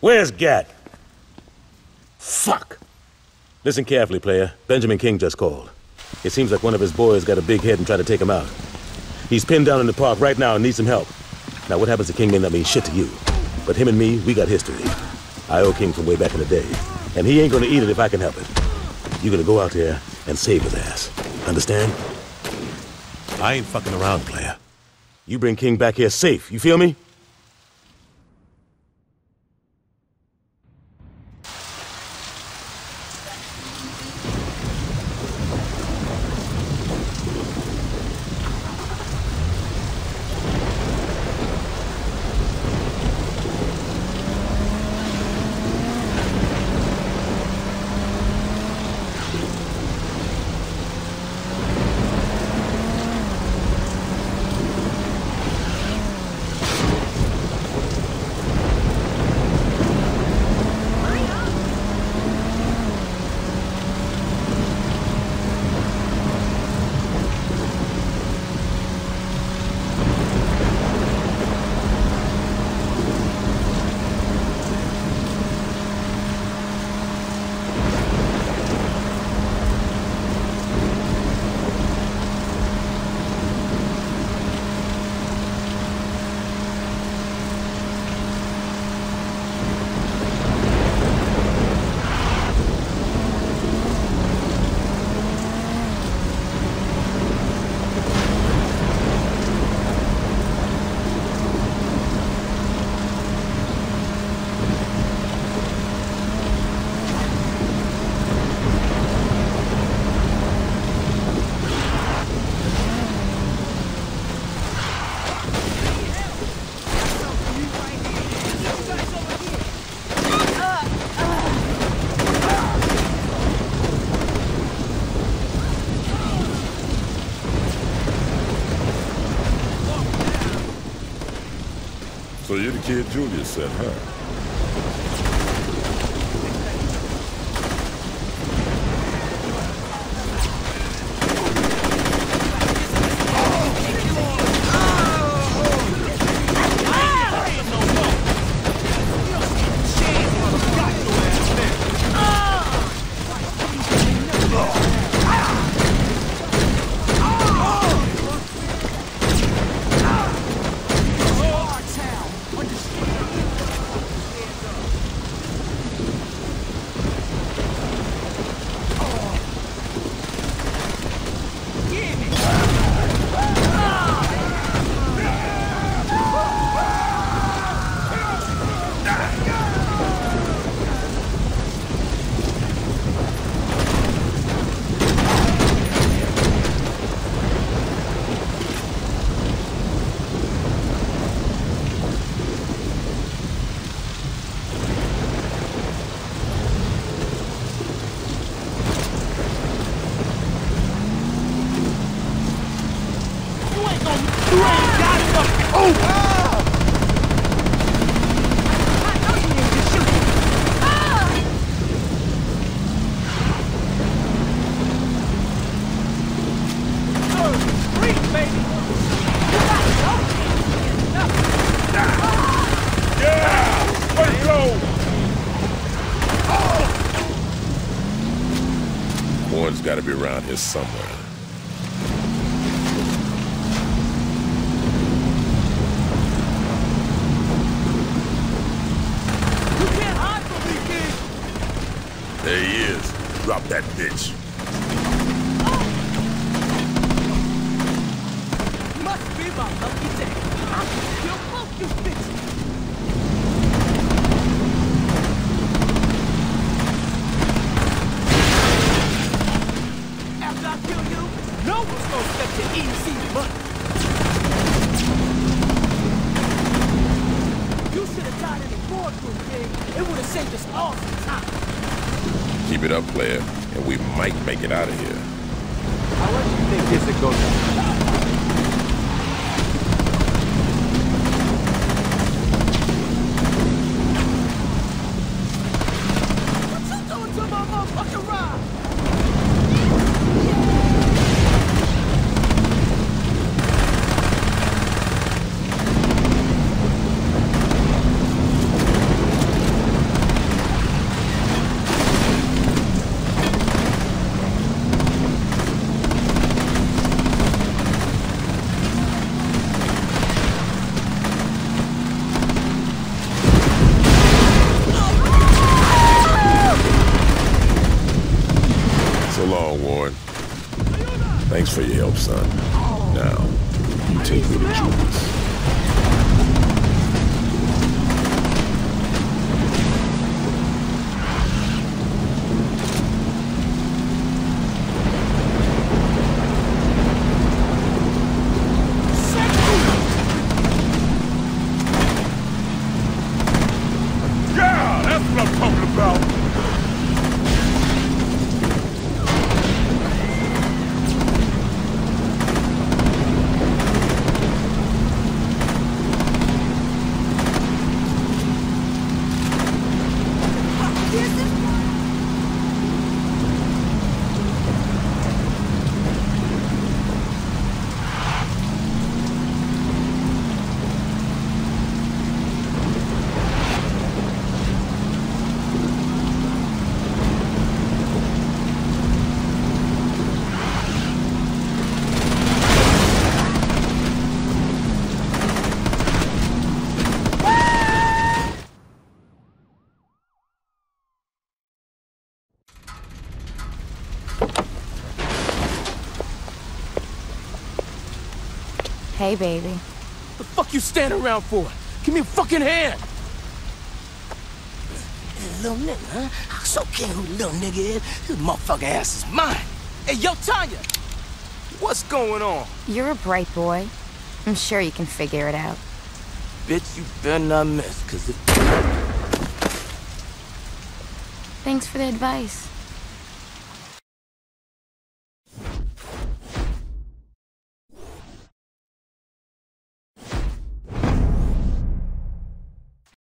Where's Gat? Fuck! Listen carefully, player. Benjamin King just called. It seems like one of his boys got a big head and tried to take him out. He's pinned down in the park right now and needs some help. Now, what happens to King may not mean shit to you. But him and me, we got history. I owe King from way back in the day. And he ain't gonna eat it if I can help it. You're gonna go out there and save his ass. Understand? I ain't fucking around, player. You bring King back here safe, you feel me? So you're the kid Julius said, huh? One's got to be around here somewhere. There he is. Drop that bitch. Must be my lucky day. I can kill both you bitches. It would have saved us all some time. Keep it up, player, and we might make it out of here. How much you think this would go down? Son. Now, you take me to Julius. Hey, baby. The fuck you standing around for? Give me a fucking hand! Little nigga, huh? I so care who little nigga is. This motherfucker ass is mine. Hey, yo, Tanya! What's going on? You're a bright boy. I'm sure you can figure it out. Bitch, you better not miss, cause it... Thanks for the advice.